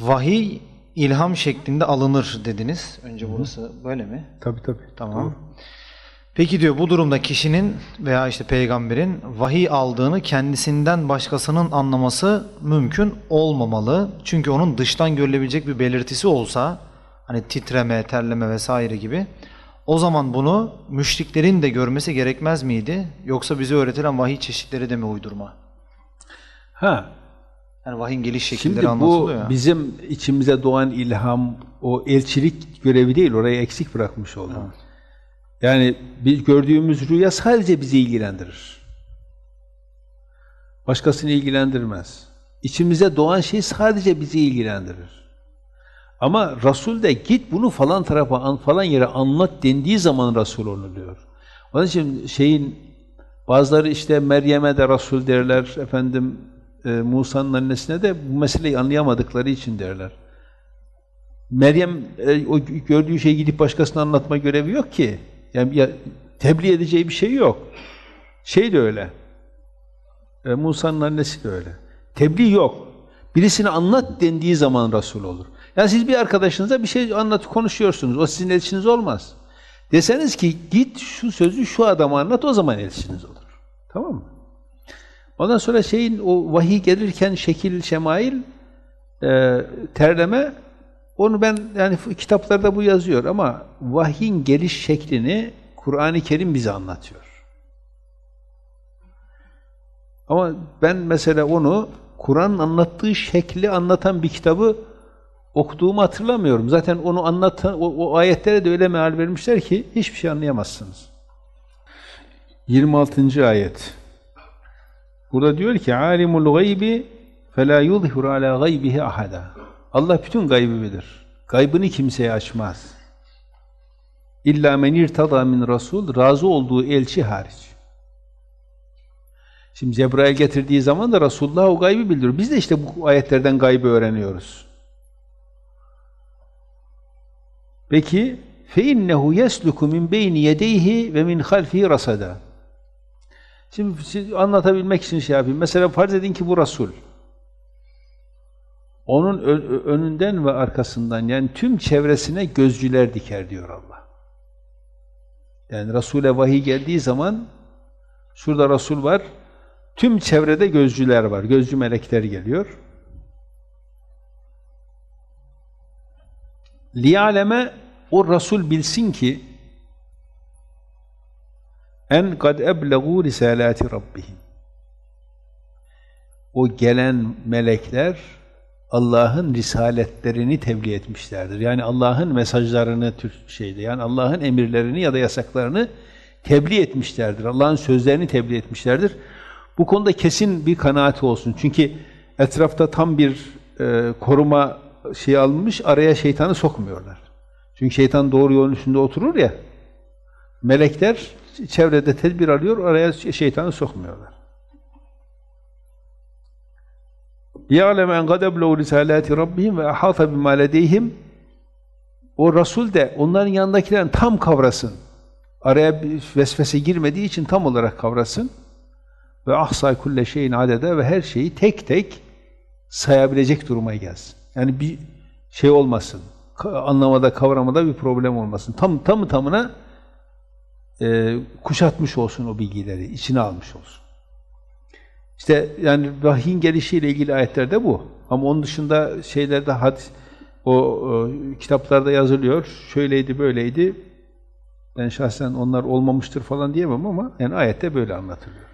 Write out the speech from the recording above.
Vahiy ilham şeklinde alınır dediniz. Önce burası böyle mi? Tabii tabii. Tamam. Peki diyor bu durumda kişinin veya işte peygamberin vahiy aldığını kendisinden başkasının anlaması mümkün olmamalı. Çünkü onun dıştan görülebilecek bir belirtisi olsa hani titreme, terleme vesaire gibi o zaman bunu müşriklerin de görmesi gerekmez miydi? Yoksa bize öğretilen vahiy çeşitleri de mi uydurma? Ha, Yani vahyin geliş şekilleri Şimdi bu ya. bizim içimize doğan ilham, o elçilik görevi değil, orayı eksik bırakmış olduk. Yani biz gördüğümüz rüya sadece bizi ilgilendirir. Başkasını ilgilendirmez. İçimize doğan şey sadece bizi ilgilendirir. Ama Resul de git bunu falan tarafa, an- falan yere anlat dendiği zaman Resul oluyor. Onun için şeyin bazıları işte Meryem'e de Resul derler, efendim e, Musa'nın annesine de bu meseleyi anlayamadıkları için derler. Meryem e, o gördüğü şeyi gidip başkasına anlatma görevi yok ki. Yani ya, tebliğ edeceği bir şey yok. Şey de öyle. E, Musa'nın annesi de öyle. Tebliğ yok. Birisine anlat dendiği zaman Resul olur. Yani siz bir arkadaşınıza bir şey anlat konuşuyorsunuz. O sizin elçiniz olmaz. Deseniz ki git şu sözü şu adama anlat o zaman elçiniz olur. Tamam mı? Ondan sonra şeyin o vahiy gelirken şekil, şemail, e, terleme onu ben yani kitaplarda bu yazıyor ama vahyin geliş şeklini Kur'an-ı Kerim bize anlatıyor. Ama ben mesela onu Kur'an'ın anlattığı şekli anlatan bir kitabı okuduğumu hatırlamıyorum. Zaten onu anlatan o, o ayetlere de öyle meal vermişler ki hiçbir şey anlayamazsınız. 26. ayet. Burada diyor ki alimul gaybi fela yuzhiru ala gaybihi ahada. Allah bütün gaybı bilir. Gaybını kimseye açmaz. İlla men irtada min rasul razı olduğu elçi hariç. Şimdi Cebrail getirdiği zaman da Resulullah o gaybı bildiriyor. Biz de işte bu ayetlerden gaybı öğreniyoruz. Peki فَاِنَّهُ يَسْلُكُ مِنْ بَيْنِ يَدَيْهِ وَمِنْ خَلْفِهِ رَسَدًا Şimdi siz anlatabilmek için şey yapayım. Mesela farz edin ki bu Resul. Onun önünden ve arkasından yani tüm çevresine gözcüler diker diyor Allah. Yani Resul'e vahiy geldiği zaman şurada Resul var. Tüm çevrede gözcüler var. Gözcü melekler geliyor. Liyaleme o Resul bilsin ki en kad eblegu risalati rabbihim. O gelen melekler Allah'ın risaletlerini tebliğ etmişlerdir. Yani Allah'ın mesajlarını şeyde yani Allah'ın emirlerini ya da yasaklarını tebliğ etmişlerdir. Allah'ın sözlerini tebliğ etmişlerdir. Bu konuda kesin bir kanaati olsun. Çünkü etrafta tam bir e, koruma şey alınmış, araya şeytanı sokmuyorlar. Çünkü şeytan doğru yolun üstünde oturur ya, melekler çevrede tedbir alıyor, araya şeytanı sokmuyorlar. يَعْلَمَ اَنْ قَدْ اَبْلَوْ رِسَالَاتِ رَبِّهِمْ وَاَحَاطَ بِمَا لَدَيْهِمْ O Resul de onların yanındakilerin tam kavrasın. Araya bir vesvese girmediği için tam olarak kavrasın. Ve ahsa kulle şeyin adede ve her şeyi tek tek sayabilecek duruma gelsin. Yani bir şey olmasın. ka- Anlamada, kavramada bir problem olmasın. Tam tamı tamına e, kuşatmış olsun o bilgileri, içine almış olsun. İşte yani vahyin gelişiyle ilgili ayetlerde bu. Ama onun dışında şeylerde had o, o kitaplarda yazılıyor. Şöyleydi, böyleydi. Ben şahsen onlar olmamıştır falan diyemem ama yani ayette böyle anlatılıyor.